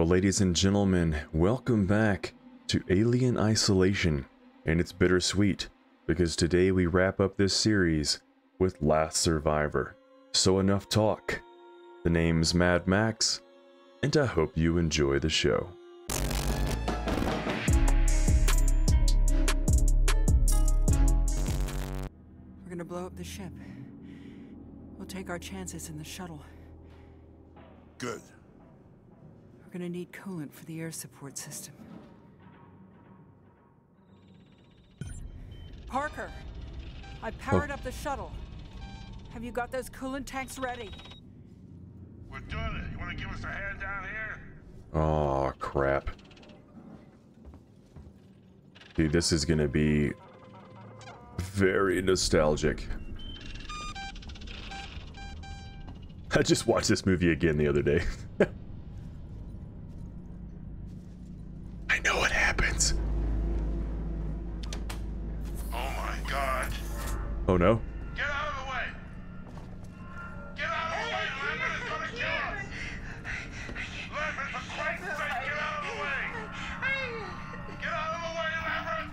Well, ladies and gentlemen, welcome back to Alien Isolation. And it's bittersweet because today we wrap up this series with Last Survivor. So, enough talk. The name's Mad Max, and I hope you enjoy the show. We're gonna blow up the ship. We'll take our chances in the shuttle. Good. We're gonna need coolant for the air support system. Parker! I powered oh. up the shuttle. Have you got those coolant tanks ready? We're doing it. You want to give us a hand down here? Oh, crap. Dude, this is gonna be very nostalgic. I just watched this movie again the other day. Oh no. Get out of the way! Get out of the way! Lambert is gonna kill us! Lambert, for Christ's sake, get out of the way! Get out of the way, Lambert!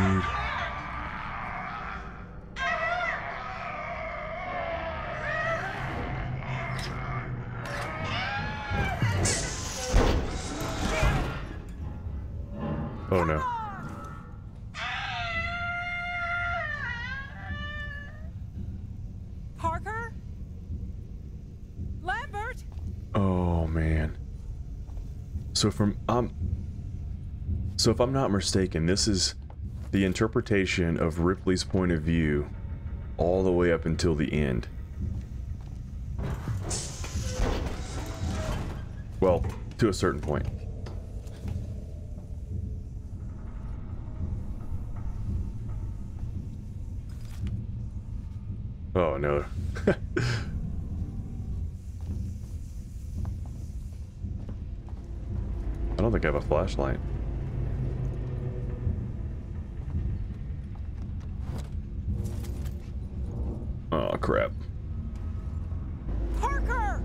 Dude. So from um so if I'm not mistaken, this is the interpretation of Ripley's point of view all the way up until the end. Well, to a certain point. Oh no. don't think I have a flashlight. Oh crap. Parker!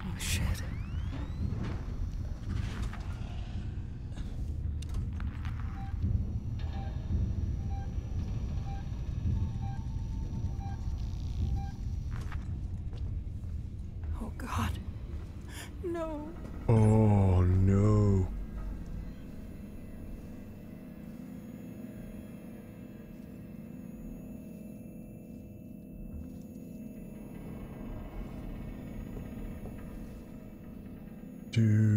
Oh shit. Oh god. No. Oh no. Dude.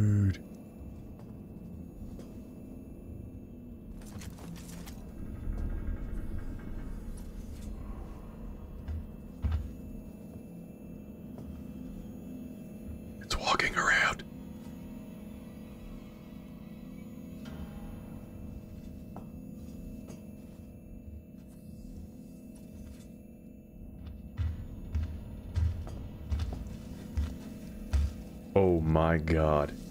Oh my god.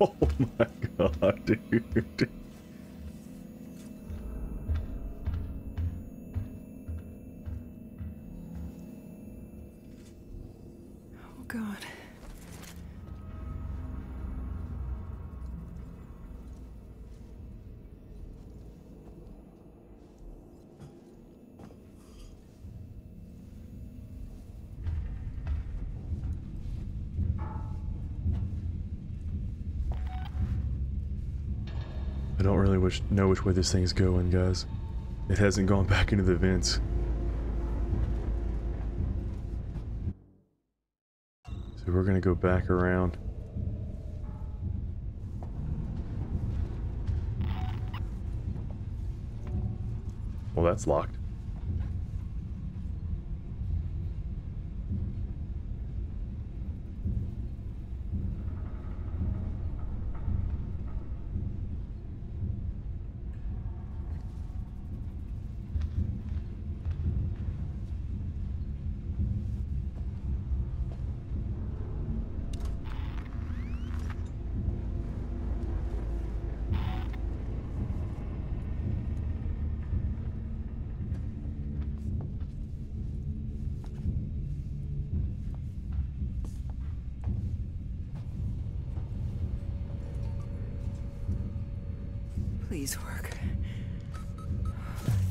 Oh my god, dude. Wish, know which way this thing's going, guys. It hasn't gone back into the vents. So we're gonna go back around. Well, that's locked. Please work.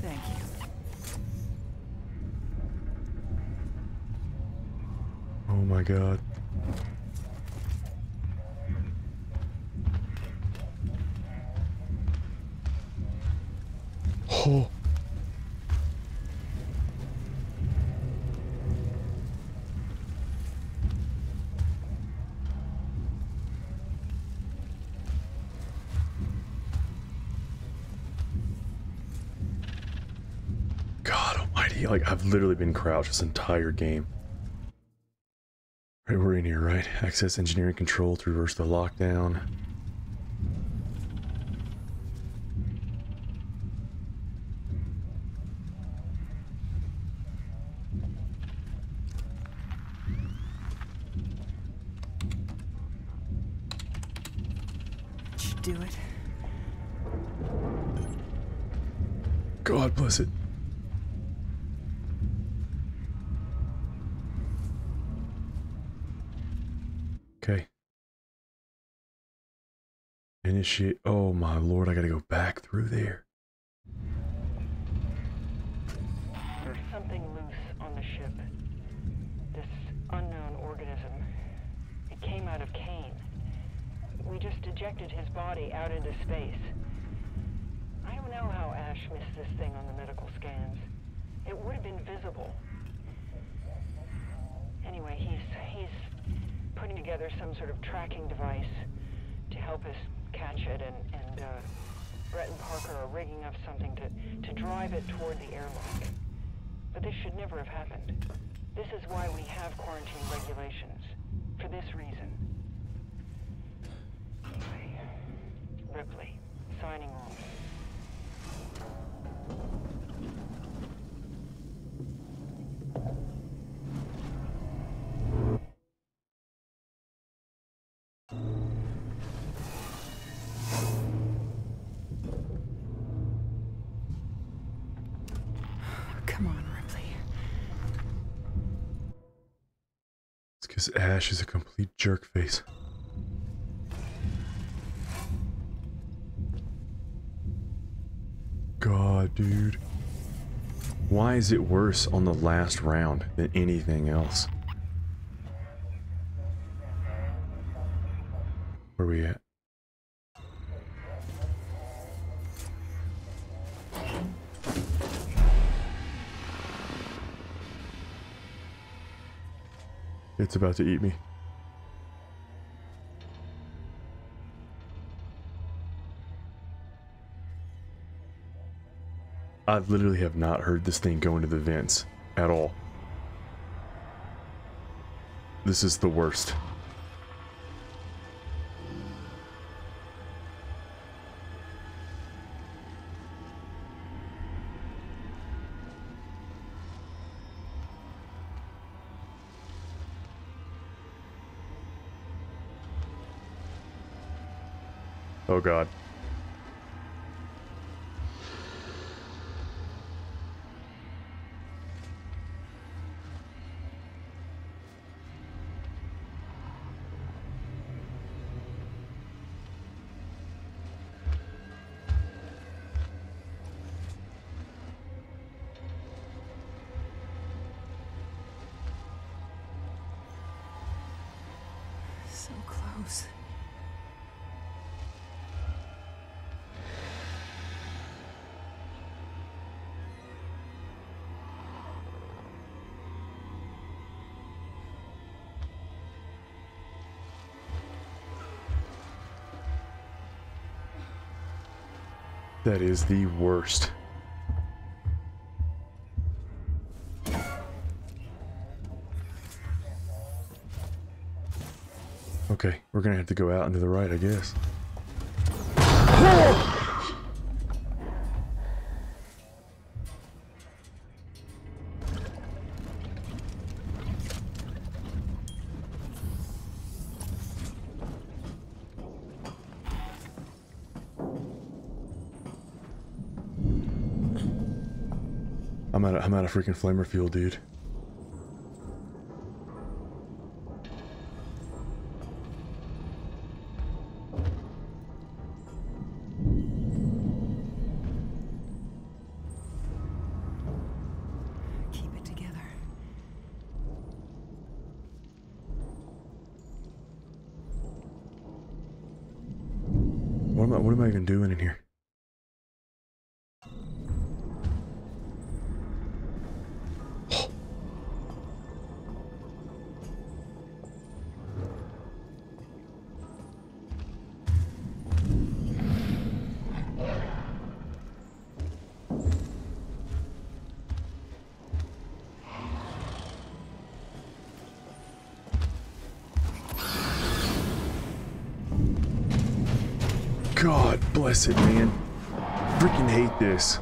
Thank you. Oh my god. Oh. God almighty, like I've literally been crouched this entire game. Right, we're in here, right? Access engineering control to reverse the lockdown. Should do it. God bless it. Okay. Initiate. Oh my lord, I gotta go back through there. There's something loose on the ship. This unknown organism. It came out of Kane. We just ejected his body out into space. I don't know how Ash missed this thing on the medical scans. It would have been visible. Anyway, he's he's putting together some sort of tracking device to help us catch it, and and uh, Brett and Parker are rigging up something to to drive it toward the airlock. But this should never have happened. This is why we have quarantine regulations. For this reason. Ripley, signing off. Because Ash is a complete jerk face. God, dude. Why is it worse on the last round than anything else? Where are we at? It's about to eat me. I literally have not heard this thing go into the vents at all. This is the worst. God. So close. That is the worst. Okay, we're gonna have to go out and to the right, I guess. out of freaking flamer fuel, dude. What am I, what am I even doing in here? God bless it, man. Freaking hate this.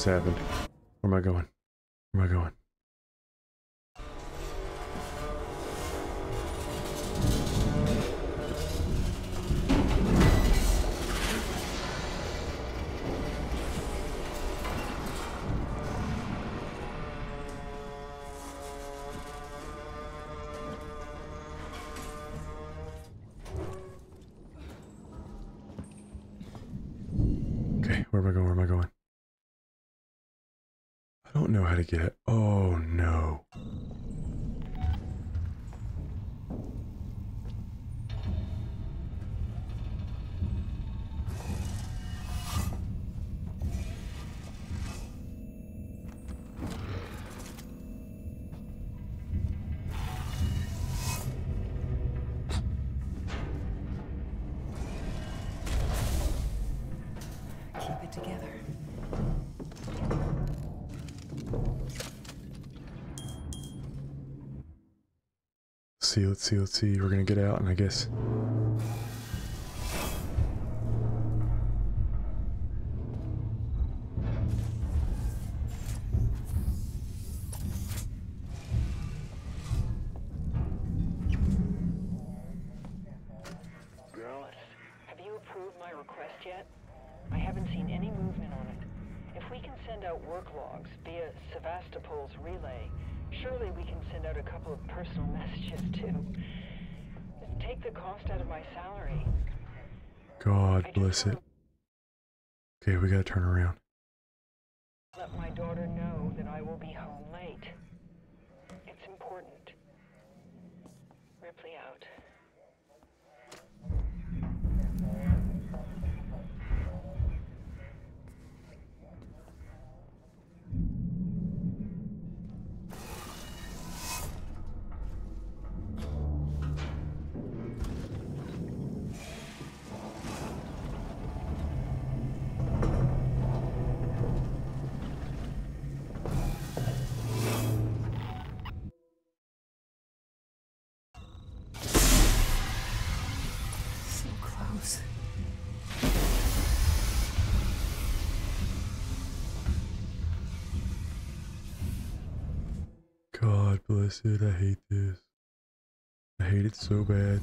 Just happened. Where am I going? Where am I going? Okay, where am I going? Where am I going? How to get it. Oh no. Keep it together. See, let's see, let's see. We're gonna get out, and I guess. Cost out of my salary. God bless it. Okay, we gotta turn around. Let my daughter know that I will be home God bless it. I hate this. I hate it so bad.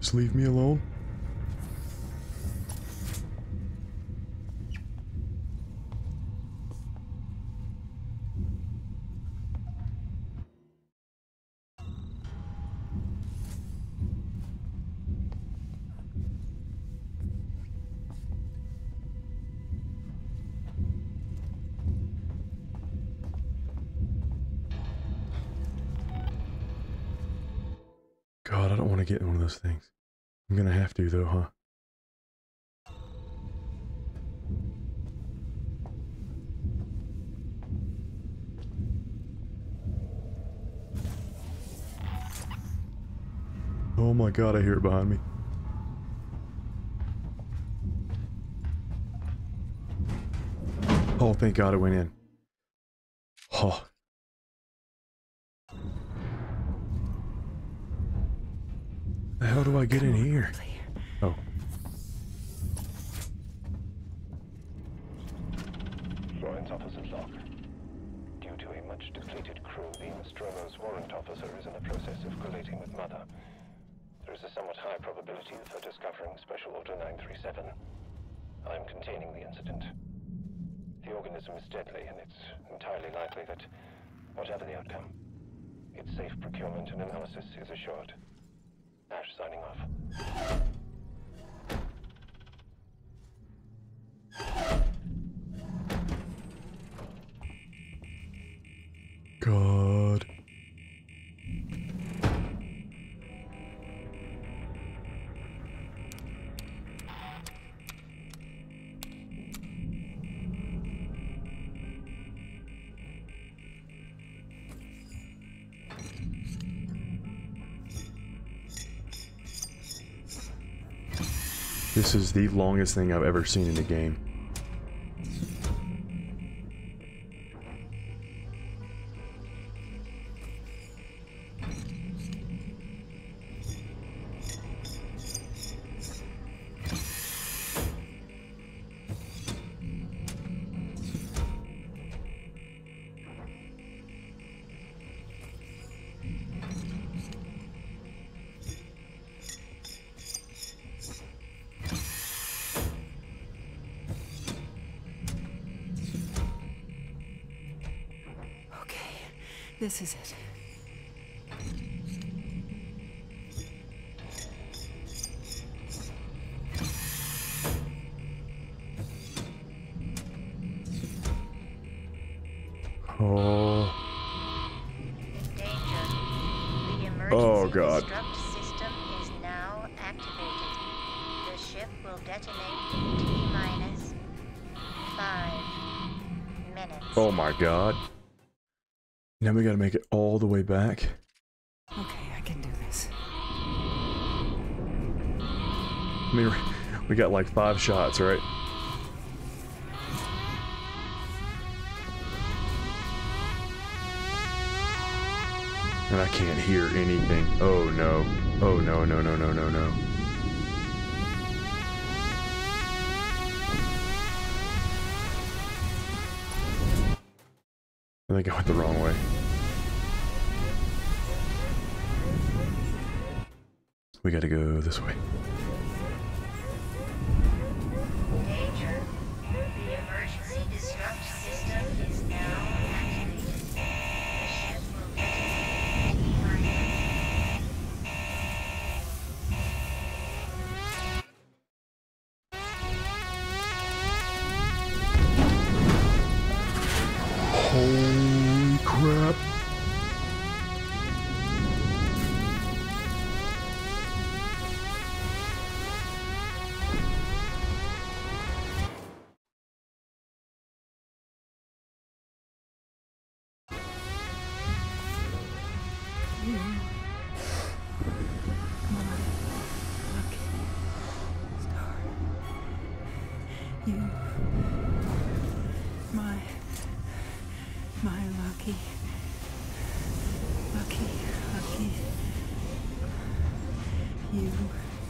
Just leave me alone. I don't want to get in one of those things. I'm gonna have to though, huh? Oh my god, I hear it behind me. Oh, thank god it went in. Oh. The hell do I get in here? Ripley. Oh. Florence Officer Log. to a much depleted crew, the Nostromo's warrant officer is in the process of collating with Mother. There is a somewhat high probability of her discovering Special Order 937. I am containing the incident. The organism is deadly, and it's entirely likely that, whatever the outcome, its safe procurement and analysis is assured. Ash signing off. This is the longest thing I've ever seen in a game. This is it. Oh, Danger. The emergency Oh, God. destruct system is now activated. The ship will detonate in T minus five minutes. oh my god. Now we gotta make it all the way back. Okay, I can do this. I mean, we got like five shots, right? And I can't hear anything. Oh no. Oh no, no, no, no, no, no. I think I went the wrong way. We gotta go this way.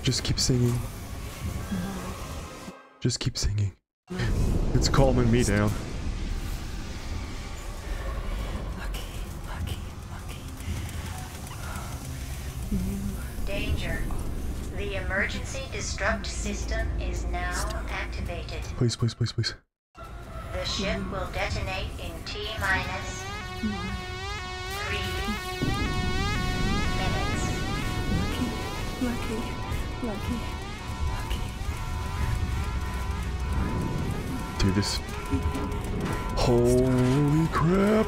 Just keep singing. Just keep singing. It's calming me down. Lucky, lucky, lucky. Danger. The emergency destruct system is now activated. Please, please, please, please. The ship will detonate in T minus three minutes. Lucky, lucky, lucky, lucky. Do this. Holy crap.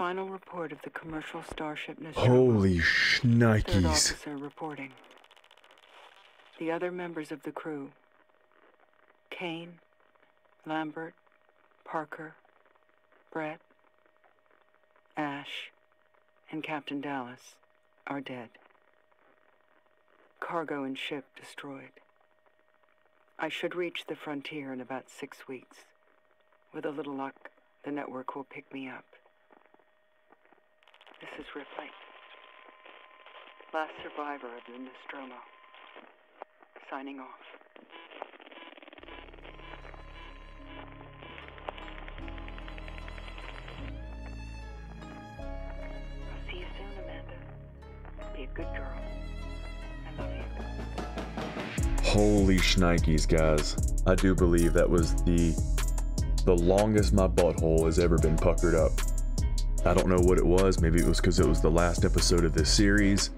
Final report of the commercial starship Nostromo. Holy Third shnikes. officer reporting. The other members of the crew, Kane, Lambert, Parker, Brett, Ash, and Captain Dallas, are dead. Cargo and ship destroyed. I should reach the frontier in about six weeks. With a little luck, the network will pick me up. This is Ripley. Last survivor of the Nostromo. Signing off. I'll see you soon, Amanda. Be a good girl. I love you. Holy shnikes, guys. I do believe that was the the longest my butthole has ever been puckered up. I don't know what it was. Maybe it was because it was the last episode of this series.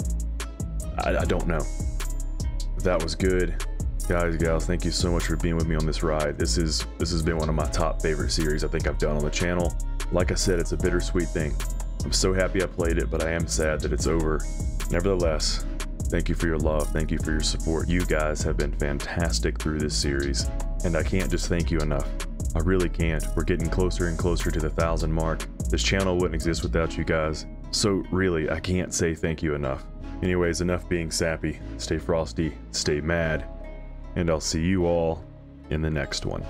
I, I don't know. That was good. Guys, gals, thank you so much for being with me on this ride. This is this has been one of my top favorite series I think I've done on the channel. Like I said, it's a bittersweet thing. I'm so happy I played it, but I am sad that it's over. Nevertheless, thank you for your love. Thank you for your support. You guys have been fantastic through this series, and I can't just thank you enough. I really can't. We're getting closer and closer to the thousand mark. This channel wouldn't exist without you guys. So really, I can't say thank you enough. Anyways, enough being sappy. Stay frosty, stay mad, and I'll see you all in the next one.